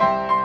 Bye.